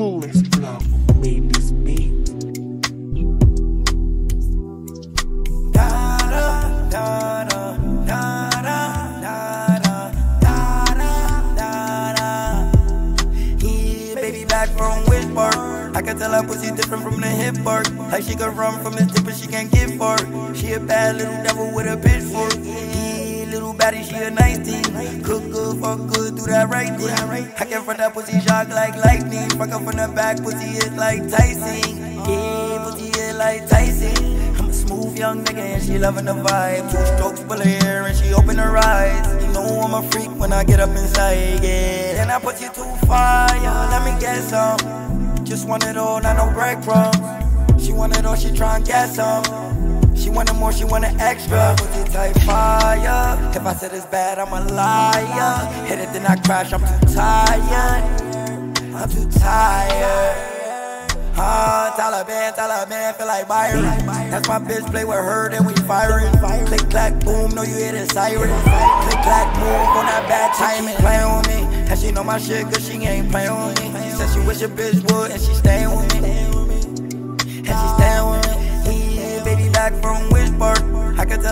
Clueless Flow made this beat. From Whitburn. I can tell her pussy different from the hip bark. Like she can run from his tip, but she can't get far. She a bad little devil with a pitchfork. Baddie, she a nice thing. Cook good, fuck good, do that right thing. I can front that pussy shock like lightning. Fuck up from the back, pussy is like Tyson. Yeah, pussy is like Tyson. I'm a smooth young nigga and she loving the vibe. Two strokes full of hair and she open her eyes. You know I'm a freak when I get up inside, yeah. And I put you too fire, let me get some. Just want it all, not no breadcrumbs. She want it all, she try and get some. She wanted more, she wanted extra. Pussy type fire. If I said it's bad, I'm a liar. Hit it, then I crash, I'm too tired. I'm too tired. Ah, Taliban, Taliban, feel like Byron. That's my bitch, play with her, then we firing. Click, clack, boom, know you hear the siren. Click, clack, boom, on that bad timing. Playing with me, and she know my shit, cause she ain't playing with me. Said she wish a bitch would, and she staying with me.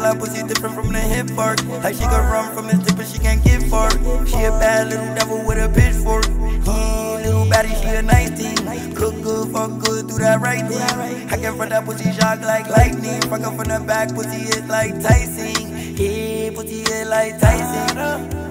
Can pussy different from the hip part. Like she can run from this tip, but she can't get far. She a bad little devil with a pitchfork. Yeah, little baddie, she a nice. Cook good, fuck good, do that right thing. I can front that pussy shock like lightning. Fuck up from the back, pussy is like Tyson. Yeah, pussy is like Tyson.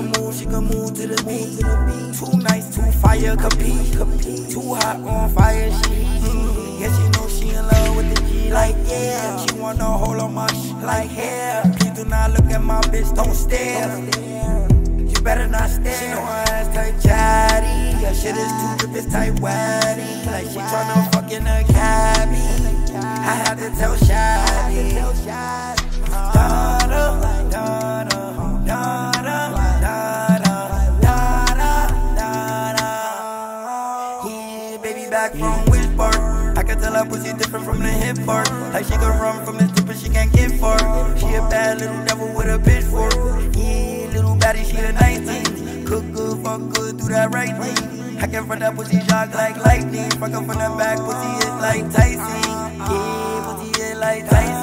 Her move, she can move to the beat. Too nice, too fire, compete. Too hot on fire, she. Mm, Yeah, she know she in love with the G. Like yeah, she wanna hold on my sh like hair. Please do not look at my bitch, don't stare. You better not stare. She know her ass tight chatty. Her shit is too drip, it's tight waddy. Like she tryna fuck in a cabbie. I had to tell Shady. I tell her pussy different from the hip part. Like she can run from this tip, but she can't get far. She a bad little devil with a pitchfork. Yeah, little baddie, she a nice thing. Cook good, fuck good, do that right thing. I can front that pussy shock like lightning. Fuck up from the back, pussy is like Tyson. Yeah, pussy is like Tyson.